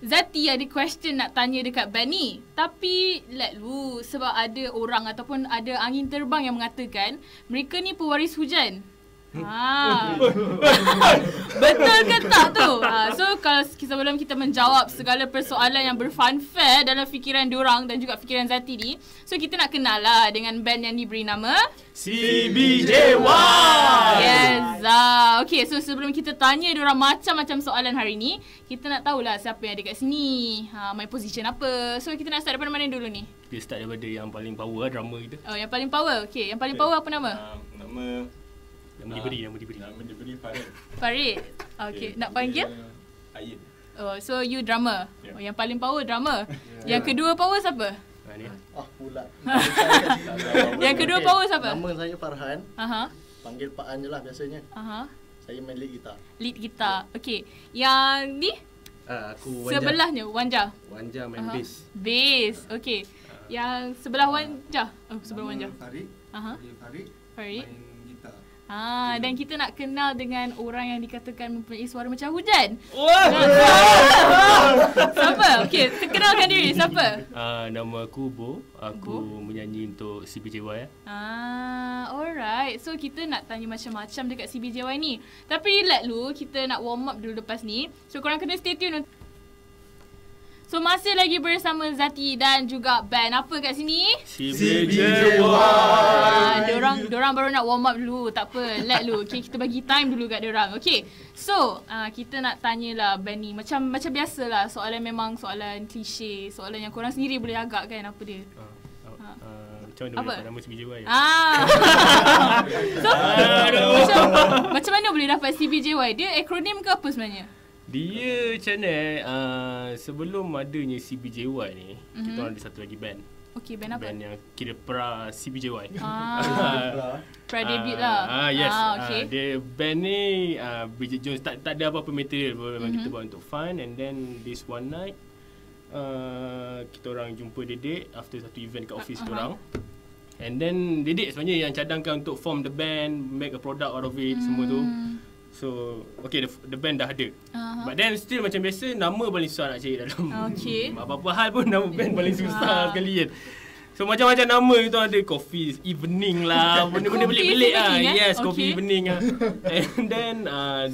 Zati ada question nak tanya dekat band ni. Tapi let lu sebab ada orang ataupun ada angin terbang yang mengatakan mereka ni pewaris hujan. Ha. Betul ke tak tu? Ha, so kalau sebelum kita menjawab segala persoalan yang berfunfair dalam fikiran diorang dan juga fikiran Zati ni, so kita nak kenal lah dengan band yang diberi nama CBJY. Yes. Uh, okay, so sebelum kita tanya diorang macam-macam soalan hari ni, kita nak tahulah siapa yang ada kat sini. Ha, my position apa. So kita nak start daripada mana dulu ni? Kita start daripada yang paling power lah, drama kita. Oh, yang paling power. Okay, yang paling power apa nama? Uh, nama Nama diberi, nama diberi. Nama diberi Farid. Farid. Okay, nak panggil? Ayin. Oh, so you drama. Yeah. Oh, yang paling power drama. Yang kedua power siapa? Ni. Ah pula. Yang kedua Okey, power siapa? Nama saya Farhan. Aha. Panggil Pak An je lah biasanya. Aha. Saya main lead gitar. Lead gitar. Okay. Yang ni Ah, aku Wanja. sebelahnya Wanja. Wanja main Aha. bass. Bass. Okay. Yang sebelah Wanja. Oh, sebelah Wanja. Farid. Aha. Panggil Farid. Farid. Main Ah, dan kita nak kenal dengan orang yang dikatakan mempunyai suara macam hujan. Wah! Siapa? Okay, kenalkan diri. Siapa? Uh, nama aku Bo. Aku menyanyi untuk CBJY. Eh. Ah, alright. So kita nak tanya macam-macam dekat CBJY ni. Tapi let lu kita nak warm up dulu lepas ni. So korang kena stay tune. So masih lagi bersama Zati dan juga band apa kat sini? CBJY. Ah, diorang diorang baru nak warm up dulu. Tak apa, let lu. Okay, kita bagi time dulu kat diorang. Okay. So, uh, kita nak tanyalah band ni macam macam biasalah soalan memang soalan klise, soalan yang korang sendiri boleh agak kan apa dia. Uh, uh, uh, macam mana Apa? boleh dapat nama CBJY? Ah. so, macam, macam mana boleh dapat CBJY? Dia akronim ke apa sebenarnya? Dia macam mana eh, uh, sebelum adanya CBJY ni, mm-hmm. kita Mhm. orang ada satu lagi band. Okay, band apa? Band yang kira pra CBJY. Ah, pra-debut Ah, lah. Ah yes. Ah, Ah, okay. dia band ni uh, Bridget Jones tak tak ada apa-apa material memang Mhm. mm-hmm. kita buat untuk fun and then this one night uh, kita orang jumpa Dedek after satu event kat office Uh-huh. uh-huh. orang. And then Dedek sebenarnya yang cadangkan untuk form the band, make a product out of it mm. semua tu. So, okay the, the band dah ada. Aha. But then still macam biasa nama paling susah nak cari dalam Okay. apa-apa hal pun nama band paling Ah. susah sekali kan. So macam-macam nama tu ada coffee evening lah, benda-benda Coffee pelik-pelik ah. evening, eh? Yes, Okay. coffee evening ah. And then uh,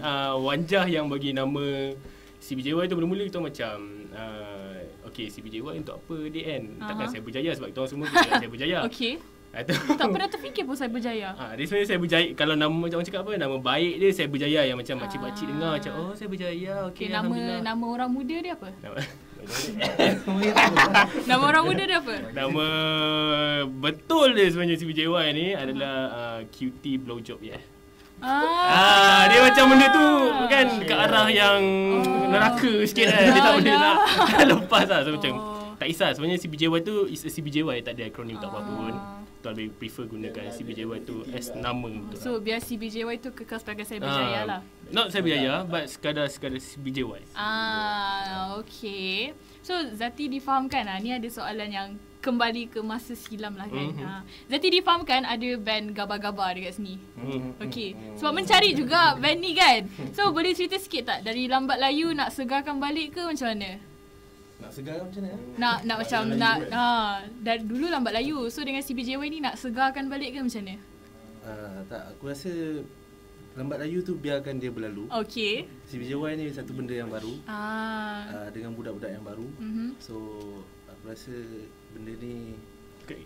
uh, Wanjah yang bagi nama CBJY tu mula-mula kita macam uh, Okay CBJY untuk apa dia kan Takkan Aha. saya berjaya sebab kita semua kat saya berjaya Okay. Ah. Tak pernah terfikir pun saya berjaya. Ah, dia sebenarnya saya berjaya kalau nama macam orang cakap apa nama baik dia saya berjaya yang macam makcik-makcik Ah. dengar macam oh saya berjaya okey Okay, nama nama orang muda dia apa? nama Nama orang muda dia apa? Nama betul dia sebenarnya CBJY ni adalah uh, QT Blowjob ya. Yeah. Ah, dia macam benda tu kan ke arah yang neraka sikit kan. Dia tak boleh dah. nak lepas lah. So macam Oh. tak kisah sebenarnya CBJY tu is a CBJY tak ada akronim tak apa-apa pun. Ah. Lebih prefer gunakan CBJY tu as nama untuk So biar CBJY tu kekal sebagai saya berjaya Ah, lah. Not saya berjaya but sekadar sekadar CBJY. Ah, okay. So Zati difahamkan lah, ni ada soalan yang kembali ke masa silam lah kan. Mhm. Ha. Zati difahamkan ada band gabar-gabar dekat sini. Hmm. Okay. Sebab mencari juga band ni kan. So boleh cerita sikit tak dari Lambat Layu nak segarkan balik ke macam mana? Nak segar macam mana? Nak nak macam nak ha dari dulu Lambat Layu. So dengan CBJY ni nak segarkan balik ke macam mana? Ah, tak, aku rasa lambat layu tu biarkan dia berlalu. Okay. CBJY ni satu benda yang baru Ah. uh, dengan budak-budak yang baru. Mhm. So aku rasa benda ni Okay.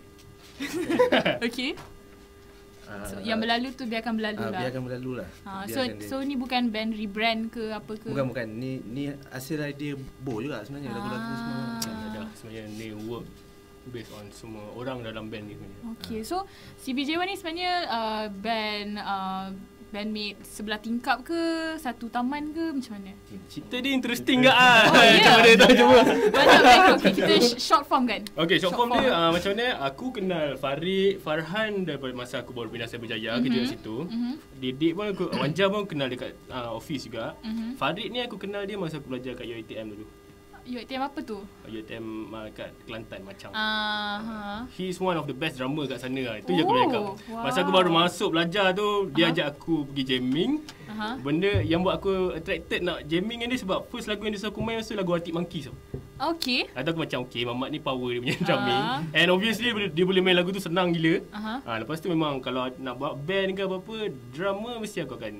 Uh, So yang berlalu tu biarkan berlalu uh, lah. biarkan berlalu lah. Ha, so Biarkan dia. so ni bukan band rebrand ke apa ke? bukan bukan ni ni hasil idea Bo juga sebenarnya lagu-lagu Ah. semua. Dah sebenarnya ni work based on semua orang dalam band ni sebenarnya. Okay, so CBJY ni sebenarnya uh, band uh, bandmate sebelah tingkap ke, satu taman ke macam mana? Cerita dia interesting ke ah? Oh. Macam mana tak cuba. Banyak. Okay, kita sh- short form kan? Okay, short Short form form. dia uh, macam mana aku kenal Farid, Farhan daripada masa aku baru pindah Saya Berjaya mm-hmm. kerja kat situ. Mhm. Didik pun aku, Wanja pun kenal dekat uh, office juga. Mhm. Farid ni aku kenal dia masa aku belajar kat UiTM dulu. UiTM apa tu? UiTM uh, kat Kelantan macam. Ah, ha. He is one of the best drummer kat sana lah. Itu je aku boleh cakap. Oh, wow. Masa aku baru masuk belajar tu, dia Aha. ajak aku pergi jamming. Aha. Benda yang buat aku attracted nak jamming dengan dia sebab first lagu yang dia suruh aku main tu lagu Arctic Monkeys tu. Okay. Atau aku macam okay Mamat ni power dia punya drumming. Ah. And obviously dia, boleh main lagu tu senang gila. Aha. Ha, lepas tu memang kalau nak buat band ke apa-apa, drummer mesti aku akan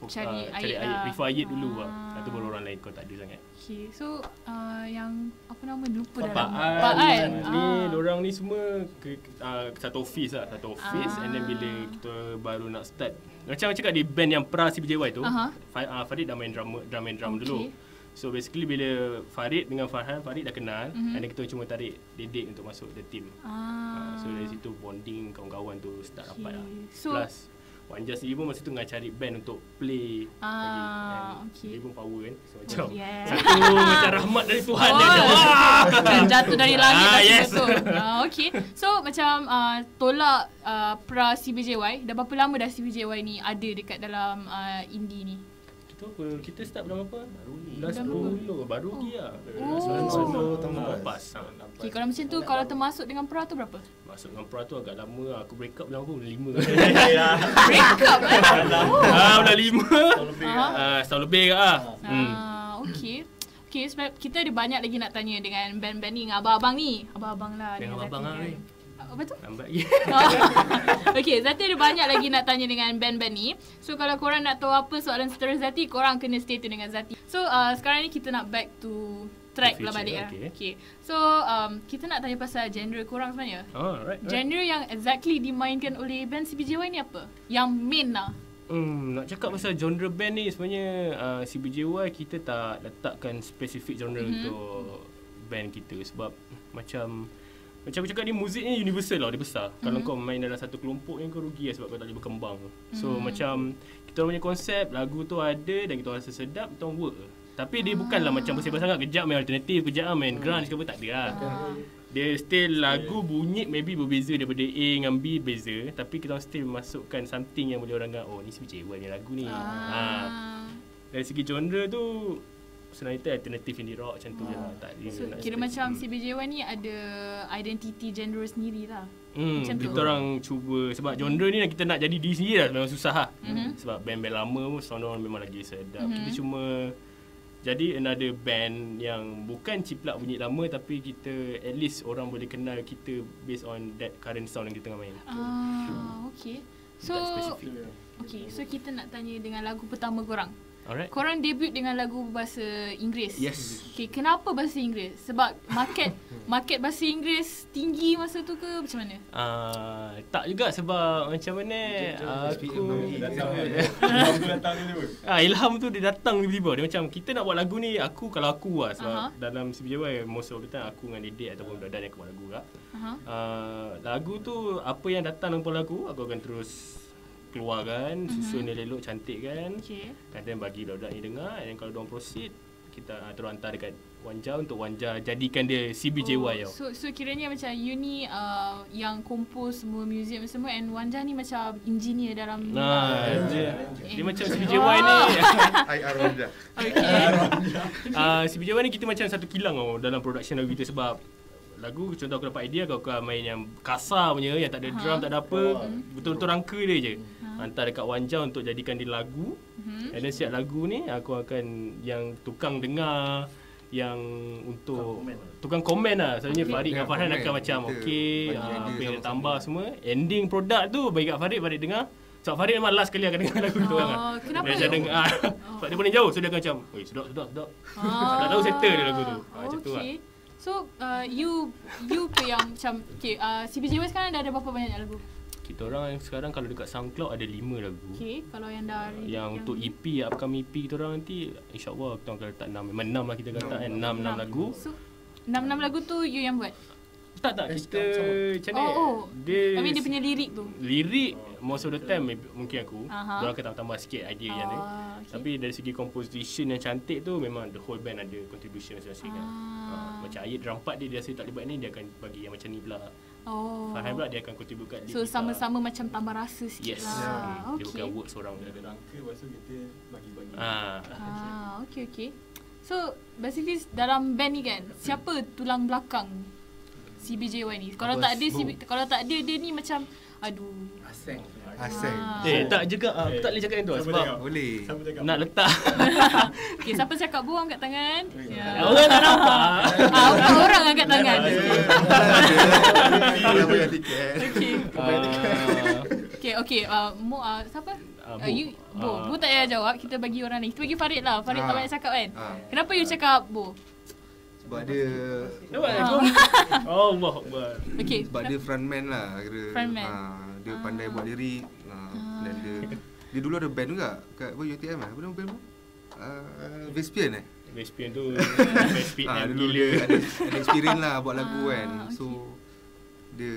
fo- Cari ah, ayat lah. Refer ayat dulu lah. Ah. Lepas tu baru orang lain kau tak ada sangat. Okay. So, uh, yang apa nama lupa dah Pak nama. An, ni Ah. orang ni semua ke, uh, satu office lah, satu office Ah. and then bila kita baru nak start macam aku cakap di band yang pra CBJY tu, Aha. Fa- uh, Farid dah main drum, drum and drum Okay. dulu. So basically bila Farid dengan Farhan, Farid dah kenal Mhm. and then kita cuma tarik Dedik untuk masuk the team. Ah. Uh, so dari situ bonding kawan-kawan tu start Okay. rapat lah. So- Plus Wanja sendiri pun masa tu tengah cari band untuk play Ah, lagi. And okay. Dia pun power kan. So macam yeah. satu macam rahmat dari Tuhan. Oh, dia macam, wah! Macam jatuh dari langit Ah, yes. betul. Ah, okay. So macam uh, tolak uh, pra CBJY, dah berapa lama dah CBJY ni ada dekat dalam uh, indie ni? Kita apa? Kita start bulan apa? Baru ni. Bulan Dah 10 baru lagi lah. Oh. tahun Ah, lepas. Pas. Ha. Okay, kalau macam tu, kalau termasuk dengan pra tu berapa? Masuk dengan pra tu agak lama lah. Aku break up bulan apa? Bulan 5. Break up ah, bulan 5. Aha. Ah, setahun lebih ke ah. Hmm. Ah, okay. Okay, sebab kita ada banyak lagi nak tanya dengan band-band ni, dengan abang-abang ni. Abang-abang lah. Dengan abang-abang lah. Ah, Apa tu? Lambat lagi. okay, Zati ada banyak lagi nak tanya dengan band-band ni. So, kalau korang nak tahu apa soalan seterus Zati, korang kena stay tune dengan Zati. So, uh, sekarang ni kita nak back to track lah balik lah. okay. Okay. So, um, kita nak tanya pasal genre korang sebenarnya. Oh, right. right. Genre yang exactly dimainkan oleh band CBJY ni apa? Yang main lah. Hmm, nak cakap pasal genre band ni sebenarnya uh, CBJY kita tak letakkan spesifik genre Mhm. mm-hmm. untuk band kita sebab macam macam aku cakap ni muzik ni universal lah dia besar. Mm-hmm. Kalau Mhm. kau main dalam satu kelompok ni kau rugi lah sebab kau tak boleh berkembang. So Mhm. macam kita orang punya konsep lagu tu ada dan kita orang rasa sedap kita orang work. Tapi dia Ah. bukanlah macam bersebab sangat kejap main alternatif, kejap main grunge ke apa tak ada lah. Ah. Dia still lagu bunyi maybe berbeza daripada A dengan B beza tapi kita orang still masukkan something yang boleh orang ingat oh ni CBJY punya lagu ni. Ha. Ah. Dari segi genre tu sebenarnya tu alternative indie rock macam tu je lah. Tak ada So, nak kira spesifik. macam CBJY ni ada identity genre sendiri lah. Hmm, macam tu. kita orang cuba sebab genre ni kita nak jadi diri sendiri lah memang susah lah. Mhm. Sebab band-band lama pun sound orang memang lagi sedap. Mhm. Kita cuma jadi another band yang bukan ciplak bunyi lama tapi kita at least orang boleh kenal kita based on that current sound yang kita tengah main. Ah, okay. So, okay. So kita nak tanya dengan lagu pertama korang. Alright. Korang debut dengan lagu bahasa Inggeris. Yes. Okay, kenapa bahasa Inggeris? Sebab market market bahasa Inggeris tinggi masa tu ke macam mana? Uh, tak juga sebab macam mana aku datang dulu. Ah ilham tu dia datang tiba-tiba. Dia macam kita nak buat lagu ni aku kalau aku lah sebab uh-huh. dalam CBJY most of the time aku dengan Dedik ataupun budak yang aku buat lagu lah. Aha. Uh, lagu tu apa yang datang dalam lagu aku akan terus keluarkan, Mhm. susun dia elok cantik kan. Okay. And then bagi budak ni dengar and then kalau diorang proceed kita uh, terus hantar dekat Wanja untuk Wanja jadikan dia CBJY oh, tau. So so kiranya macam you ni uh, yang compose semua muzium semua and Wanja ni macam engineer dalam Nah, lah. dia, dia Eh. macam CBJY ni. IR Wanja. Okay. uh, CBJY ni kita macam satu kilang tau dalam production lagu kita sebab lagu contoh aku dapat idea aku akan main yang kasar punya yang tak ada drum tak ada apa betul-betul rangka dia je Ha. hantar dekat Wanja untuk jadikan dia lagu Mhm. and then siap lagu ni aku akan yang tukang dengar yang untuk tukang komen lah Selalunya Okay. Farid dengan Farhan komen. akan macam okey bagi ah, apa yang dia tambah semua ending produk tu bagi kat Farid Farid dengar sebab Farid memang last kali akan dengar lagu kita orang Oh, kenapa? dia dengar ah, sebab dia paling jauh so dia akan macam oi sedap sedap sedap Ah. tak tahu settle dia lagu tu. Ah, macam tu lah. So uh, you you ke yang macam okay uh, CBJY sekarang dah ada berapa banyak lagu? Kita orang sekarang kalau dekat SoundCloud ada 5 lagu. Okay, kalau yang dah Yang untuk EP, upcoming EP kita orang nanti insyaAllah kita orang akan letak 6. Memang 6 lah kita kata kan. 6, 6 lagu. So, enam-enam lagu tu you yang buat? Tak tak, Eh, kita macam ni. Oh, oh. Dia, I mean dia punya lirik tu. lirik most of the time maybe- mungkin aku. Dia orang akan tambah sikit idea yang ni. Ah, okay. Tapi dari segi composition yang cantik tu memang the whole band ada contribution masing-masing kan. Ah. Ah, macam Ayat drum part dia dia rasa tak boleh buat ni dia akan bagi yang macam ni pula. Oh. Farhan pula dia akan contribute kat So sama-sama macam tambah rasa sikit Yes. lah. Dia bukan Okay. work seorang Dia ada rangka lepas tu kita bagi-bagi. Ah. Ah, okay okay. So basically dalam band ni kan siapa tulang belakang CBJY ni? Kalau tak ada CB, kalau tak ada dia ni macam aduh. Aseng. Asal. Ah. Eh, tak juga. ah, Aku tak boleh cakap yang tu Siapa sebab cakap? Boleh. Siapa cakap? nak letak. Okay, siapa cakap buang angkat tangan? Ya. Orang tak nampak. Ah, orang, orang angkat tangan. Bayar tiket. Okay. Ah, Okay, okay. Uh, Mo, uh, siapa? Ah, Uh, Bo. you, Bo. Ah. Bo tak payah jawab. Kita bagi orang lain. Kita bagi Farid lah. Farid tak Ah. banyak cakap kan? Ah. Kenapa you cakap Bo? Sebab dia? Oh, Allah Akbar. Okay. sebab dia frontman lah kira. Frontman. Ah, dia Ah. pandai buat lirik. Ah, dan dia dia dulu ada band juga kat apa UTM eh. Apa nama band tu? Uh, Vespian eh? Vespian tu Vespian Ah, yang dulu gila. dia ada, ada experience lah buat lagu Ah, kan. okay. So dia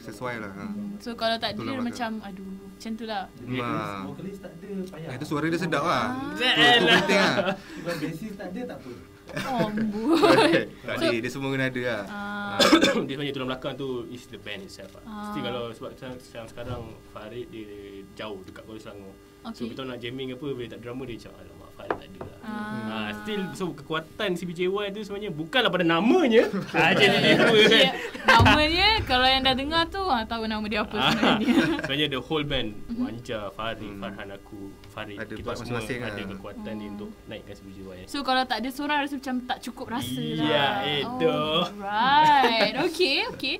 sesuai lah. Ha. So kalau tak Betul dia lah, macam aduh macam tu lah. Ma. Vokalis tak ada payah. Itu suara dia sedap lah. Ah. Tu, tu penting lah. Kalau basis tak ada tak apa. Oh, tak So- ada, dia semua kena ada lah. Ah. dia sebenarnya tulang belakang tu is the band itself lah. Ah. Mesti kalau sebab sekarang, sekarang, Farid dia jauh dekat Kuala Selangor. So Okay. kita nak jamming apa bila tak drama dia macam Farid tak ada lah. Ah. Ah. still so kekuatan CBJY tu sebenarnya bukanlah pada namanya. ah jadi dia kan. Okay, nama dia kalau yang dah dengar tu ah, tahu nama dia apa sebenarnya. sebenarnya the whole band Wanja, Farid, Hmm. Farhan aku, Farid Ada kita semua masing-masing ada kekuatan ni untuk naikkan CBJY. So kalau tak ada seorang rasa macam tak cukup rasa lah. Ya, itu. Oh, right. Okay, okay.